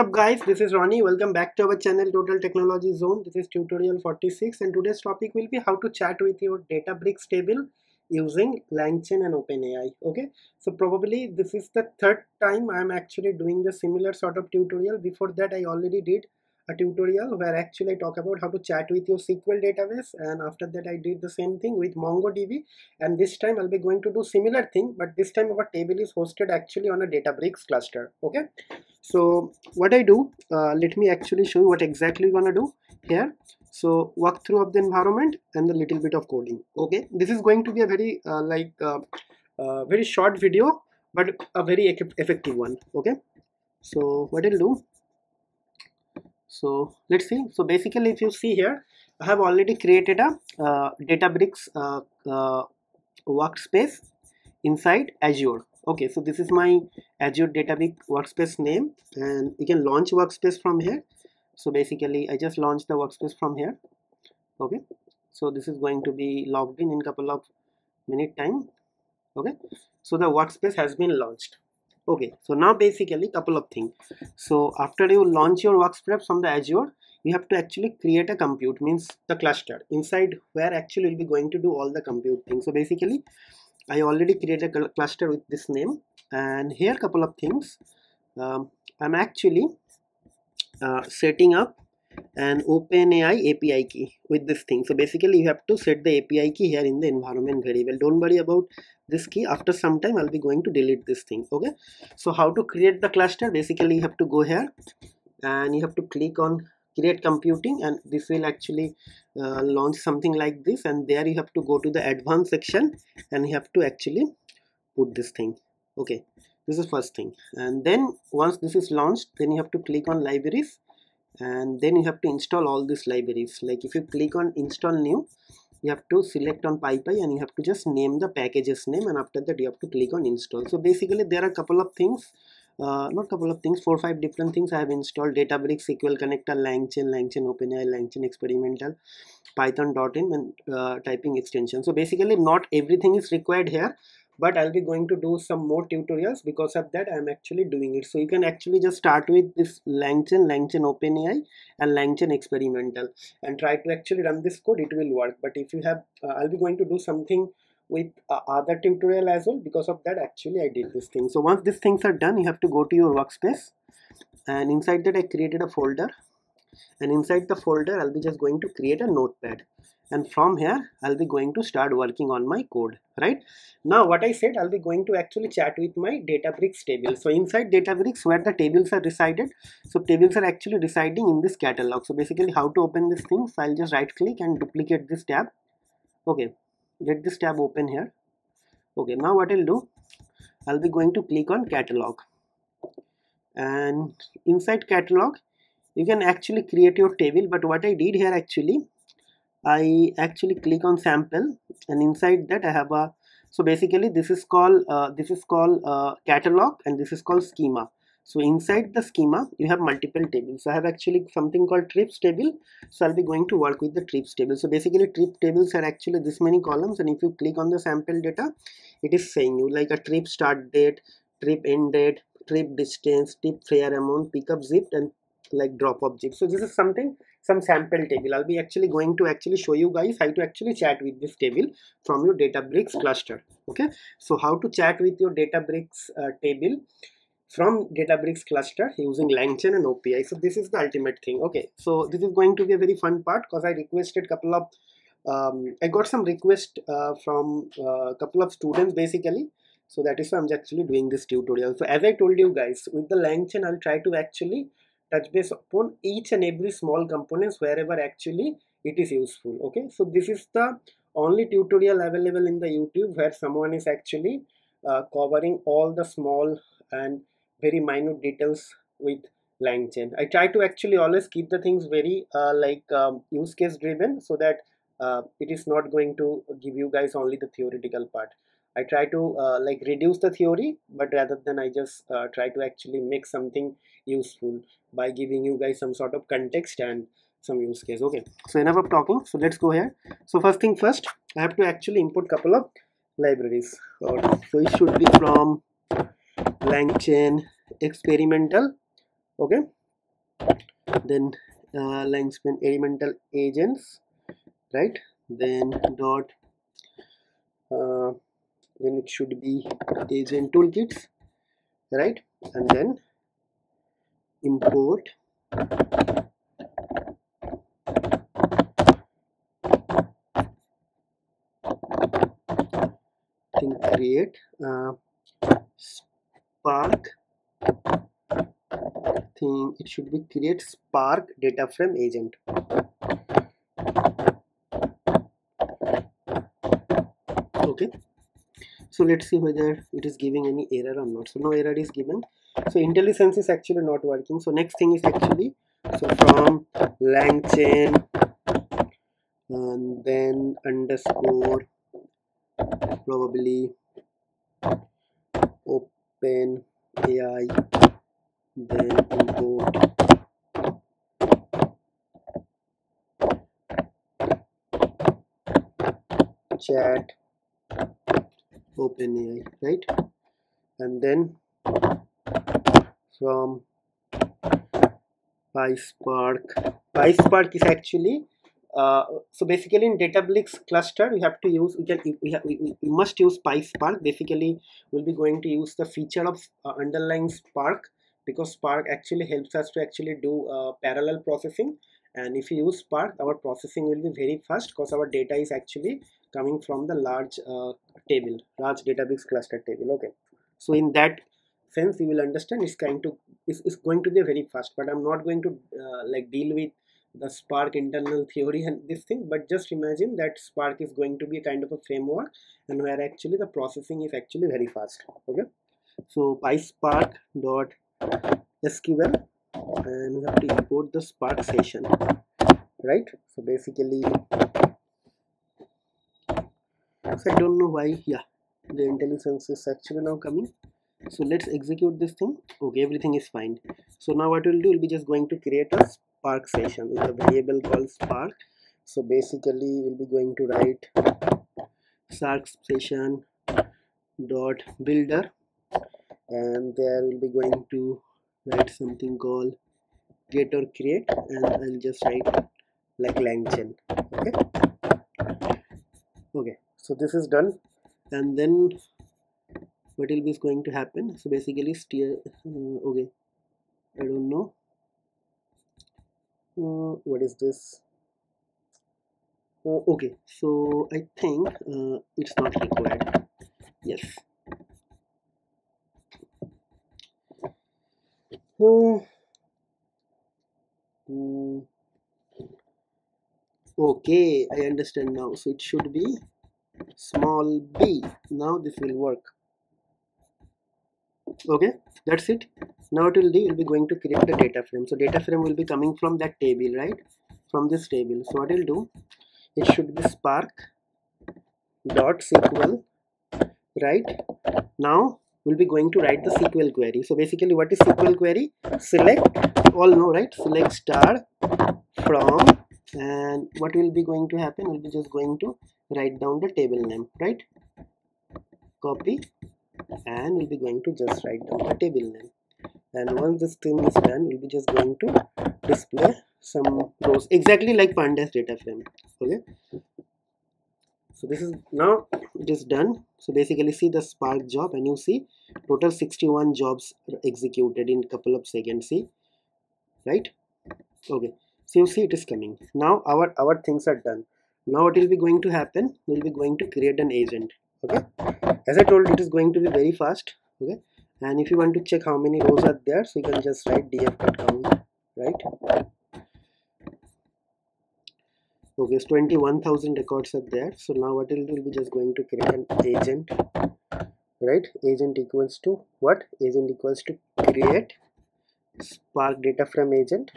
up guys? This is Ronnie. Welcome back to our channel Total Technology Zone. This is tutorial 46 and today's topic will be how to chat with your Databricks table using LangChain and OpenAI okay? So probably this is the third time I'm actually doing the similar sort of tutorial. Before that I already did a tutorial where actually I talk about how to chat with your SQL database and after that I did the same thing with MongoDB. And this time I'll be going to do similar thing but this time our table is hosted actually on a Databricks cluster okay? So what I do uh, let me actually show you what exactly we're gonna do here. So walkthrough of the environment and a little bit of coding okay? This is going to be a very uh, like uh, uh very short video but a very effective one okay? So what I'll do so let's see. So basically if you see here I have already created a uh, Databricks uh, uh, workspace inside Azure. Okay so this is my Azure Databricks workspace name and you can launch workspace from here. So basically I just launched the workspace from here. Okay so this is going to be logged in in couple of minute time. Okay so the workspace has been launched okay so now basically couple of things. So after you launch your workspace from the azure you have to actually create a compute means the cluster. Inside where actually you'll be going to do all the compute things. So basically i already created a cluster with this name. And here a couple of things. Um, i'm actually uh, setting up an OpenAI API key with this thing. So basically you have to set the API key here in the environment variable. Don't worry about this key after some time I'll be going to delete this thing okay? So how to create the cluster? Basically you have to go here and you have to click on create computing and this will actually uh, launch something like this and there you have to go to the advanced section and you have to actually put this thing okay? This is first thing. And then once this is launched then you have to click on libraries and then you have to install all these libraries. Like if you click on install new you have to select on PyPI and you have to just name the packages name and after that you have to click on install. So basically there are a couple of things uh, not couple of things four five different things I have installed. Databricks SQL connector LangChain LangChain OpenAI LangChain experimental python-dotenv and uh, typing extension. So basically not everything is required here but I'll be going to do some more tutorials because of that I'm actually doing it. So you can actually just start with this LangChain, LangChain OpenAI and LangChain experimental and try to actually run this code. It will work. But if you have uh, I'll be going to do something with uh, other tutorial as well. Because of that actually I did this thing. So once these things are done you have to go to your workspace. And inside that I created a folder. And inside the folder I'll be just going to create a notepad and from here I'll be going to start working on my code right? Now what I said I'll be going to actually chat with my Databricks table. So inside Databricks where the tables are resided so tables are actually residing in this catalog. So basically how to open this thing so I'll just right click and duplicate this tab. Okay get this tab open here. Okay now what I'll do I'll be going to click on catalog. And inside catalog you can actually create your table but what I did here actually I actually click on sample and inside that I have a so basically this is called uh, this is called uh, catalog and this is called schema. So inside the schema you have multiple tables. So I have actually something called trips table. So I'll be going to work with the trips table. So basically trip tables are actually this many columns and if you click on the sample data it is saying you like a trip start date trip end date trip distance trip fare amount pickup zip and like drop object so this is something some sample table. I'll be actually going to actually show you guys how to actually chat with this table from your databricks cluster okay? So how to chat with your databricks uh, table from databricks cluster using langchain and opi so this is the ultimate thing okay? So this is going to be a very fun part because i requested couple of um, i got some request uh, from a uh, couple of students basically. So that is why i'm actually doing this tutorial. So as i told you guys with the langchain i'll try to actually touch base upon each and every small components wherever actually it is useful okay? So this is the only tutorial available in the youtube where someone is actually uh, covering all the small and very minute details with langchain i try to actually always keep the things very uh, like um, use case driven so that uh, it is not going to give you guys only the theoretical part I try to uh, like reduce the theory but rather than I just uh, try to actually make something useful by giving you guys some sort of context and some use case. Okay so enough of talking. So let's go here. So first thing first I have to actually import couple of libraries. So it should be from LangChain experimental. Okay. Then uh, LangChain experimental agents. Right? Then dot uh, then it should be agent toolkits right? And then import thing create uh, spark thing. It should be create spark data frame agent okay so let's see whether it is giving any error or not. So no error is given. So IntelliSense is actually not working. So next thing is actually so from langchain and then underscore probably open AI then import. Chat OpenAI right? And then from PySpark PySpark is actually uh, so basically in Databricks cluster we have to use we can we, have, we, we must use PySpark. Basically we'll be going to use the feature of uh, underlying Spark because Spark actually helps us to actually do uh, parallel processing and if you use Spark our processing will be very fast because our data is actually coming from the large uh, table large database cluster table okay? So in that sense you will understand it's going to it's, it's going to be very fast but I'm not going to uh, like deal with the spark internal theory and this thing but just imagine that spark is going to be a kind of a framework and where actually the processing is actually very fast okay? So pyspark dot sql and we have to import the spark session right? So basically so i don't know why yeah the IntelliSense is actually now coming. So let's execute this thing. Okay everything is fine. So now what we'll do we'll be just going to create a spark session with a variable called spark. So basically we'll be going to write spark session dot builder and there we'll be going to write something called get or create and I'll just write like langchain okay? Okay so this is done and then what will be going to happen? So basically steer uh, okay I don't know. Uh, what is this? Uh, okay so I think uh, it's not required. Yes uh, mm, okay I understand now. So it should be small b. Now this will work. Okay that's it. Now it will do will be going to create the data frame. So data frame will be coming from that table right? From this table. So what will do it should be spark dot sql right? Now we'll be going to write the sql query. So basically what is sql query? Select all know right? Select star from and what will be going to happen? We'll be just going to write down the table name right? Copy and we'll be going to just write down the table name. And once this thing is done we'll be just going to display some rows exactly like pandas data frame okay? So this is now it is done. So basically see the spark job and you see total 61 jobs executed in couple of seconds see? Right? Okay. So you see it is coming. Now our our things are done. Now what will be going to happen? We'll be going to create an agent okay? As i told it is going to be very fast okay? And if you want to check how many rows are there so you can just write df.count right? Okay so 21000 records are there. So now what we'll will be just going to create an agent right? Agent equals to what? Agent equals to create spark data frame agent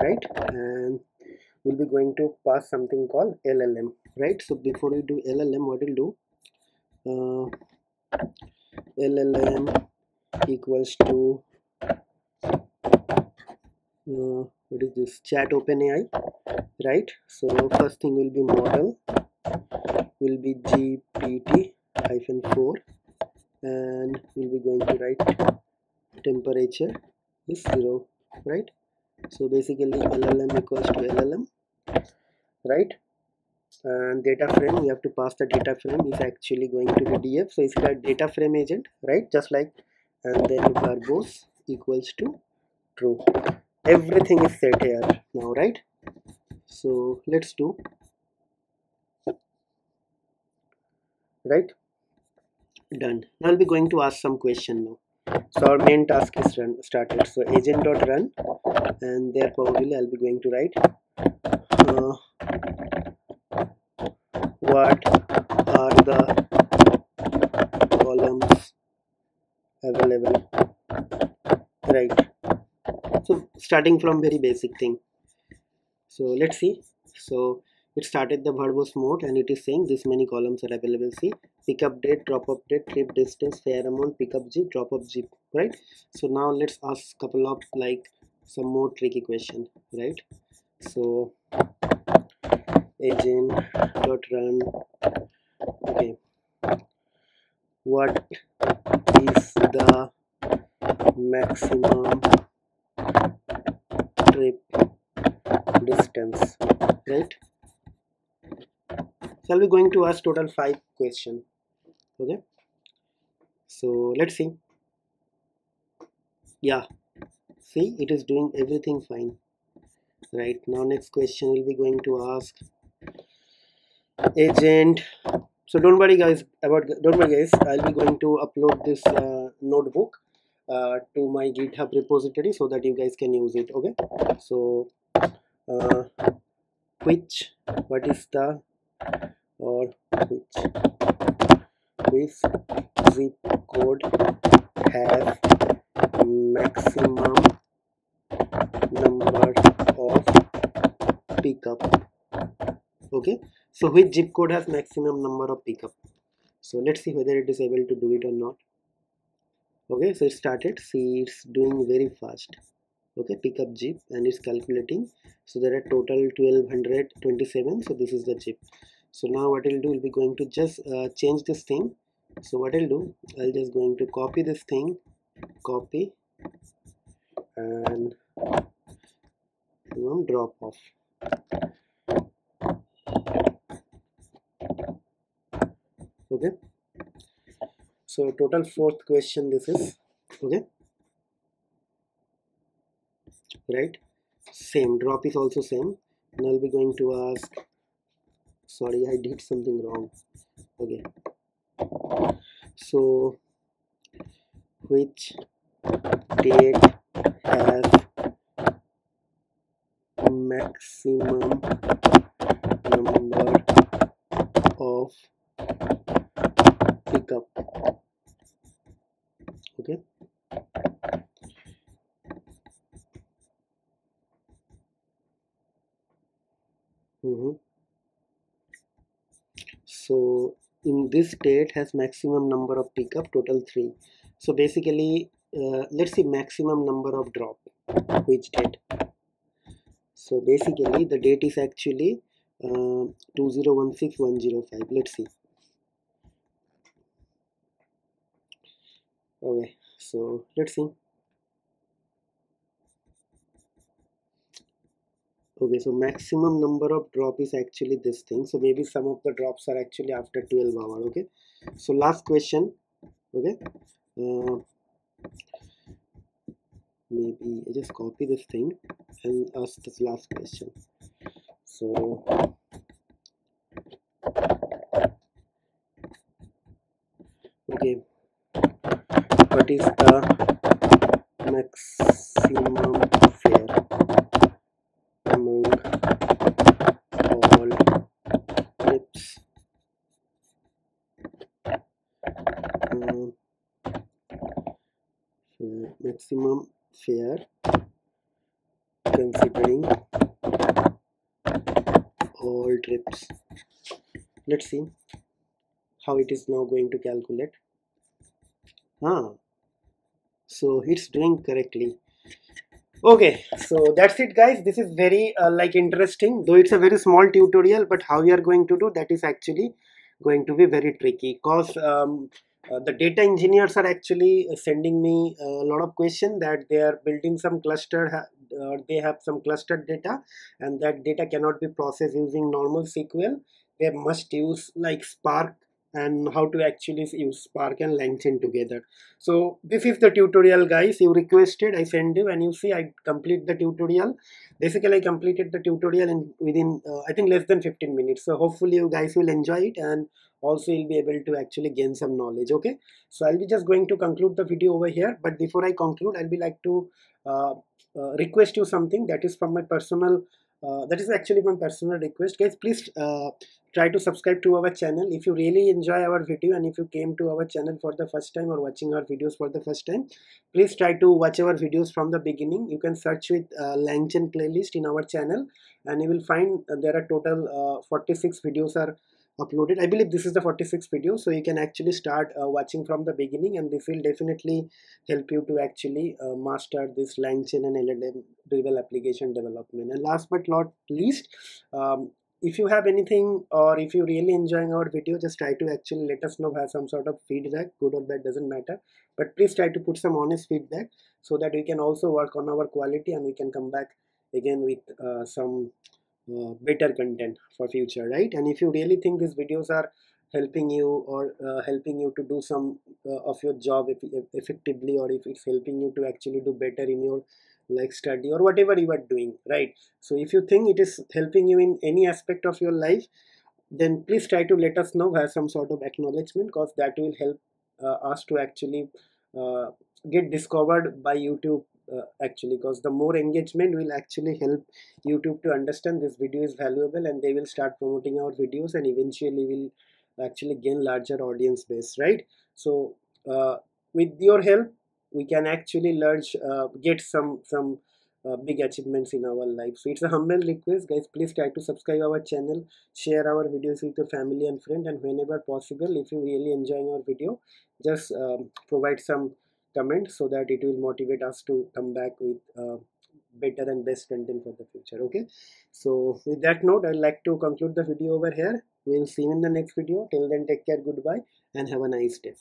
right? And we'll be going to pass something called llm right? So before we do llm what we'll do uh, llm equals to uh, what is this? Chat openai right? So first thing will be model will be gpt hyphen 4 and we'll be going to write temperature is 0 right? So basically llm equals to llm right? And data frame we have to pass the data frame is actually going to be df so it's like data frame agent right? Just like and then verbose equals to true. Everything is set here now right? So let's do right done. Now i'll be going to ask some question now. So our main task is run started. So agent dot run and there probably i'll be going to write uh, what are the columns available? Right. So starting from very basic thing. So let's see. So it started the verbose mode and it is saying this many columns are available. See pickup date drop up date trip distance fare amount pickup zip drop up zip right? So now let's ask couple of like some more tricky question right? So agent dot run okay. What is the maximum trip distance right? So I'll be going to ask total five question okay. So let's see. Yeah. See it is doing everything fine. Right. Now next question will be going to ask agent. So don't worry guys about don't worry guys. I'll be going to upload this uh, notebook uh, to my github repository so that you guys can use it. Okay. So uh, which what is the or which which zip code has maximum number of pickup. Okay? So which zip code has maximum number of pickup? So let's see whether it is able to do it or not. Okay? So it started. See it's doing very fast. Okay? Pickup zip and it's calculating. So there are total 1227 so this is the zip so now what I'll do will be going to just uh, change this thing. So what I'll do I'll just going to copy this thing copy and drop off. Okay. So total fourth question this is okay? Right? Same. Drop is also same. And I'll be going to ask sorry I did something wrong. Okay. So which date has maximum number of pickup okay mm -hmm so in this date has maximum number of pickup total three. So basically uh, let's see maximum number of drop which date. So basically the date is actually uh, 2016105 let's see. Okay so let's see okay so maximum number of drop is actually this thing. So maybe some of the drops are actually after 12 hour okay? So last question okay? Uh, maybe I just copy this thing and ask this last question. So okay what is the maximum fare considering all trips. Let's see how it is now going to calculate. Ah so it's doing correctly. Okay so that's it guys. This is very uh, like interesting though it's a very small tutorial but how you are going to do that is actually going to be very tricky. Because um, uh, the data engineers are actually sending me a lot of question that they are building some cluster uh, they have some clustered data and that data cannot be processed using normal sql they must use like spark and how to actually use spark and langchain together. So this is the tutorial guys. You requested i send you and you see i complete the tutorial. Basically i completed the tutorial in within uh, i think less than 15 minutes. So hopefully you guys will enjoy it and also you'll be able to actually gain some knowledge okay? So i'll be just going to conclude the video over here. But before i conclude i'll be like to uh, uh, request you something that is from my personal uh, that is actually my personal request. Guys please uh, try to subscribe to our channel if you really enjoy our video and if you came to our channel for the first time or watching our videos for the first time please try to watch our videos from the beginning. You can search with uh, Langchain playlist in our channel and you will find uh, there are total uh, 46 videos are uploaded. I believe this is the 46th video so you can actually start uh, watching from the beginning and this will definitely help you to actually uh, master this langchain and llm driven application development. And last but not least um, if you have anything or if you really enjoying our video just try to actually let us know have some sort of feedback good or bad doesn't matter. But please try to put some honest feedback so that we can also work on our quality and we can come back again with uh, some uh, better content for future right? And if you really think these videos are helping you or uh, helping you to do some uh, of your job effectively or if it's helping you to actually do better in your like study or whatever you are doing right? So if you think it is helping you in any aspect of your life then please try to let us know have some sort of acknowledgement because that will help uh, us to actually uh, get discovered by youtube uh, actually because the more engagement will actually help youtube to understand this video is valuable and they will start promoting our videos and eventually will actually gain larger audience base right? So uh, with your help we can actually large uh, get some some uh, big achievements in our life. So it's a humble request guys. Please try to subscribe our channel share our videos with your family and friend and whenever possible if you really enjoying our video just um, provide some comment so that it will motivate us to come back with uh, better and best content for the future okay? So with that note i'd like to conclude the video over here. We'll see you in the next video. Till then take care. Goodbye and have a nice day